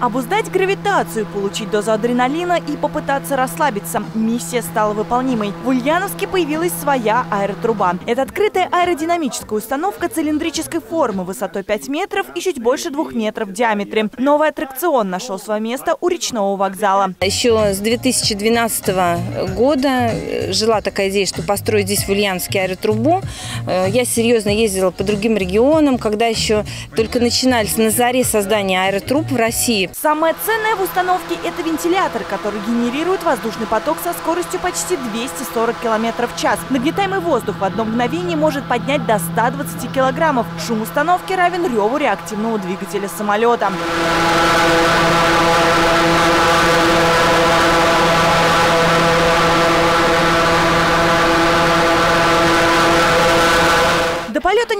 Обуздать гравитацию, получить дозу адреналина и попытаться расслабиться. Миссия стала выполнимой. В Ульяновске появилась своя аэротруба. Это открытая аэродинамическая установка цилиндрической формы высотой 5 метров и чуть больше 2 метров в диаметре. Новый аттракцион нашел свое место у речного вокзала. Еще с 2012 года э, жила такая идея, что построить здесь в Ульяновске аэротрубу. Э, Я серьезно ездила по другим регионам, когда еще только начинались на заре создания аэротруб в России. Самое ценное в установке – это вентилятор, который генерирует воздушный поток со скоростью почти 240 км в час. Нагнетаемый воздух в одно мгновение может поднять до 120 килограммов. Шум установки равен реву реактивного двигателя самолета.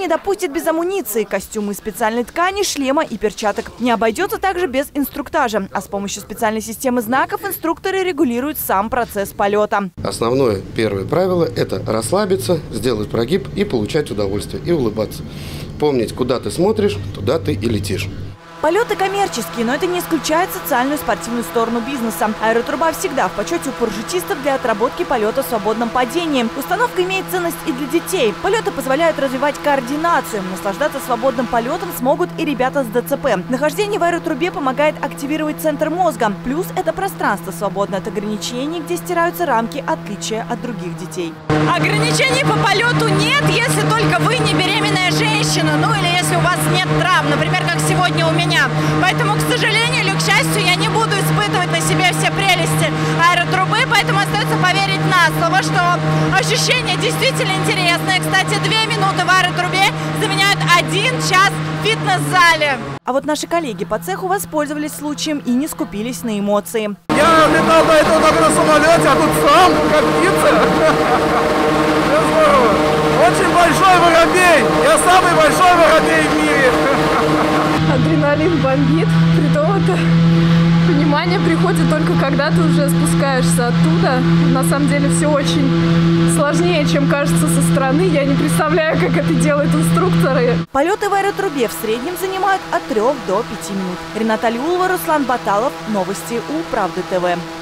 Не допустит без амуниции, костюмы из специальной ткани, шлема и перчаток. Не обойдется также без инструктажа. А с помощью специальной системы знаков инструкторы регулируют сам процесс полета. Основное первое правило – это расслабиться, сделать прогиб и получать удовольствие, и улыбаться. Помнить, куда ты смотришь, туда ты и летишь. Полеты коммерческие, но это не исключает социальную спортивную сторону бизнеса. Аэротруба всегда в почете у парашютистов для отработки полета в свободном падении. Установка имеет ценность и для детей. Полеты позволяют развивать координацию. Наслаждаться свободным полетом смогут и ребята с ДЦП. Нахождение в аэротрубе помогает активировать центр мозга. Плюс это пространство свободное от ограничений, где стираются рамки отличия от других детей. Ограничений по полету нет, если только вы не беременная женщина, ну или если у вас нет травм, например, как сегодня у меня. Поэтому, к сожалению или к счастью, я не буду испытывать на себе все прелести аэротрубы, поэтому остается поверить на слово, что ощущения действительно интересные. Кстати, две минуты в аэротрубе заменяют один час в фитнес-зале. А вот наши коллеги по цеху воспользовались случаем и не скупились на эмоции. Я летал до этого только на самолете, а тут сам, как птица. Очень большой воробей. Я самый большой воробей в мире. Адреналин бомбит, притом это понимание приходит только когда ты уже спускаешься оттуда. На самом деле все очень сложнее, чем кажется со стороны. Я не представляю, как это делают инструкторы. Полеты в аэротрубе в среднем занимают от 3 до 5 минут. Рената Алиулова, Руслан Баталов. Новости у Правды ТВ.